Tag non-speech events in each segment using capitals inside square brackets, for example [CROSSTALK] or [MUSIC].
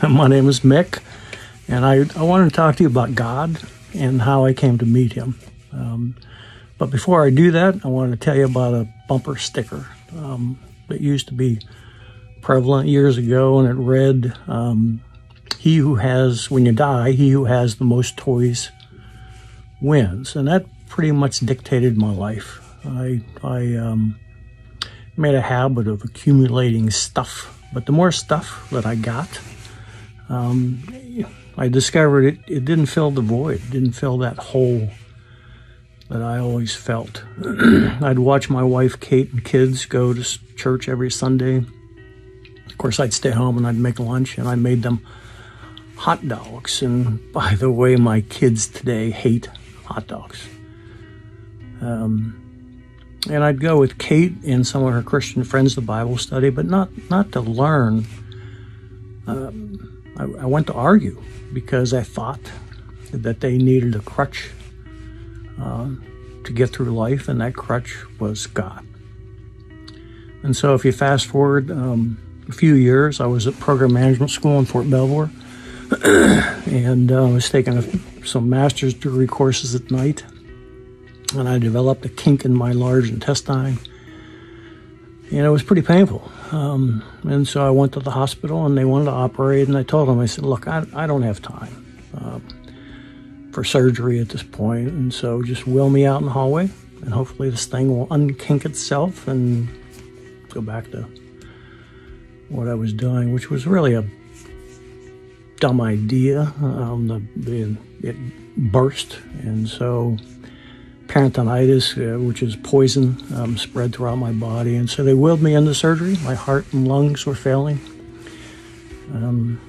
[LAUGHS] My name is Mick, and I, I wanted to talk to you about God and how I came to meet Him. Um, but before I do that, I wanted to tell you about a bumper sticker um, that used to be prevalent years ago, and it read, um, He who has, when you die, he who has the most toys wins. And that pretty much dictated my life. I, I um, made a habit of accumulating stuff, but the more stuff that I got, um, I discovered it, it didn't fill the void, didn't fill that hole that I always felt. [CLEARS THROAT] I'd watch my wife, Kate, and kids go to church every Sunday. Of course, I'd stay home and I'd make lunch, and I made them hot dogs. And by the way, my kids today hate hot dogs. Um, and I'd go with Kate and some of her Christian friends to Bible study, but not not to learn. Um, I, I went to argue because I thought that they needed a crutch uh, to get through life, and that crutch was God. And so, if you fast forward um, a few years, I was at program management school in Fort Belvoir, [CLEARS THROAT] and uh, I was taking a, some master's degree courses at night and I developed a kink in my large intestine. And it was pretty painful. Um, and so I went to the hospital and they wanted to operate. And I told them, I said, look, I, I don't have time uh, for surgery at this point. And so just wheel me out in the hallway and hopefully this thing will unkink itself and go back to what I was doing, which was really a dumb idea. Um, the, the, it burst. And so peritonitis, uh, which is poison um, spread throughout my body. And so they wheeled me into surgery. My heart and lungs were failing. Um,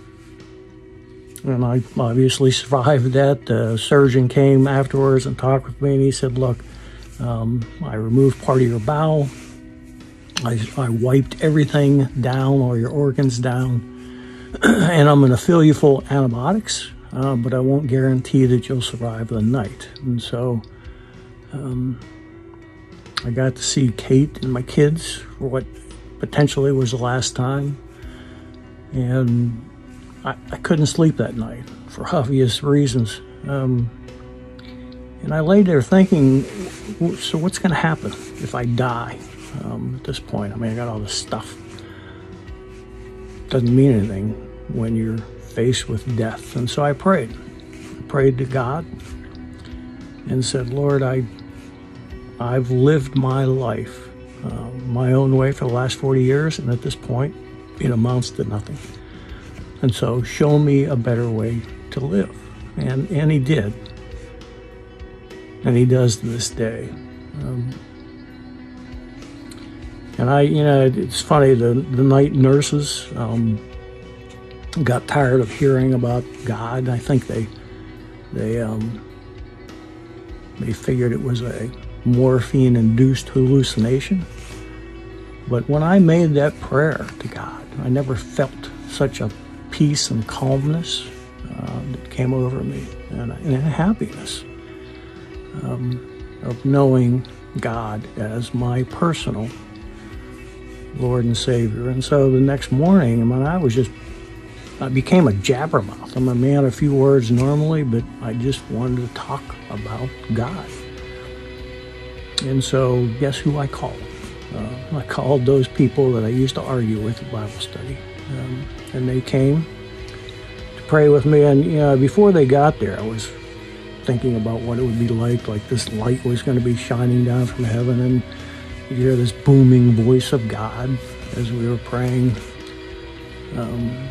and I obviously survived that. The surgeon came afterwards and talked with me, and he said, Look, um, I removed part of your bowel. I, I wiped everything down, all your organs down, [CLEARS THROAT] and I'm going to fill you full of antibiotics, uh, but I won't guarantee that you'll survive the night. And so um, I got to see Kate and my kids for what potentially was the last time. And I, I couldn't sleep that night for [LAUGHS] obvious reasons. Um, and I lay there thinking, so what's going to happen if I die um, at this point? I mean, I got all this stuff. Doesn't mean anything when you're faced with death. And so I prayed. I prayed to God and said, Lord, I I've lived my life uh, my own way for the last 40 years, and at this point, it amounts to nothing. And so, show me a better way to live. And, and he did. And he does to this day. Um, and I, you know, it's funny, the, the night nurses um, got tired of hearing about God. I think they, they, um, they figured it was a morphine induced hallucination. But when I made that prayer to God, I never felt such a peace and calmness uh, that came over me and, and a happiness um, of knowing God as my personal Lord and Savior. And so the next morning, I mean, I was just, I became a jabbermouth. I'm a man of few words normally, but I just wanted to talk about God. And so, guess who I called? Uh, I called those people that I used to argue with at Bible study. Um, and they came to pray with me. And, you know, before they got there, I was thinking about what it would be like. Like this light was going to be shining down from heaven, and you hear this booming voice of God as we were praying. Um,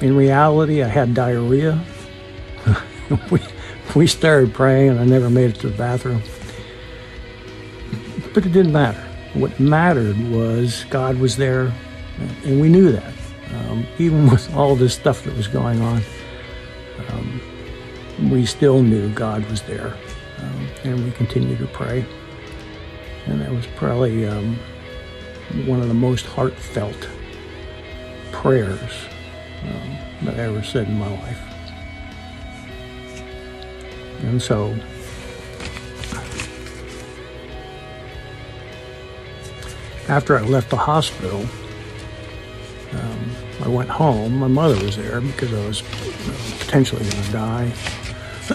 in reality, I had diarrhea. [LAUGHS] we, we started praying, and I never made it to the bathroom. But it didn't matter. What mattered was God was there, and we knew that. Um, even [LAUGHS] with all this stuff that was going on, um, we still knew God was there. Um, and we continued to pray. And that was probably um, one of the most heartfelt prayers um, that I ever said in my life. And so after I left the hospital, um, I went home, my mother was there because I was potentially going to die.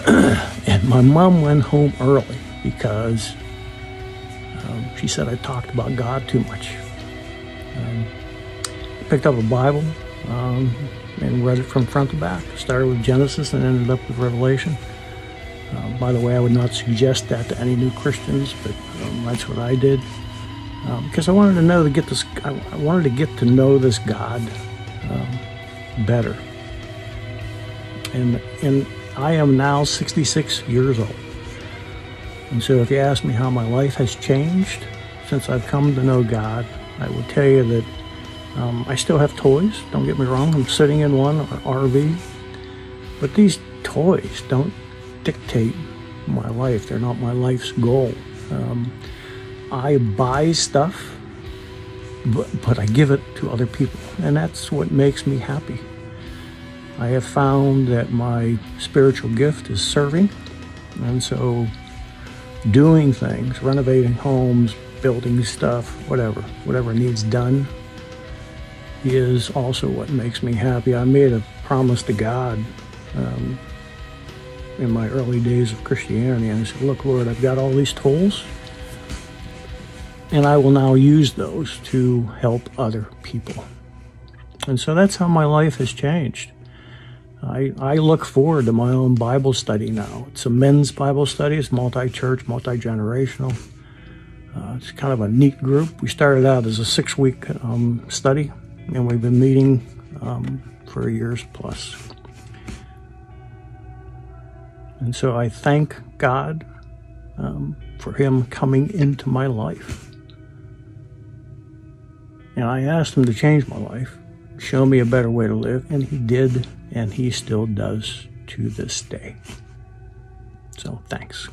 [CLEARS THROAT] and my mom went home early because um, she said I talked about God too much. Um, picked up a Bible um, and read it from front to back. Started with Genesis and ended up with Revelation. Uh, by the way, I would not suggest that to any new Christians, but um, that's what I did um, because I wanted to know to get this. I, wanted to get to know this God um, better. And and I am now 66 years old. And so, if you ask me how my life has changed since I've come to know God, I would tell you that um, I still have toys. Don't get me wrong. I'm sitting in one RV, but these toys don't dictate my life. They're not my life's goal. Um, I buy stuff, but, but I give it to other people, and that's what makes me happy. I have found that my spiritual gift is serving, and so doing things, renovating homes, building stuff, whatever, whatever needs done, is also what makes me happy. I made a promise to God um, in my early days of Christianity. And I said, Look, Lord, I've got all these tools, and I will now use those to help other people. And so that's how my life has changed. I, I look forward to my own Bible study now. It's a men's Bible study, it's multi church, multi generational. Uh, it's kind of a neat group. We started out as a six week um, study, and we've been meeting um, for years plus. And so I thank God um, for Him coming into my life. And I asked Him to change my life, show me a better way to live, and He did, and He still does to this day. So thanks.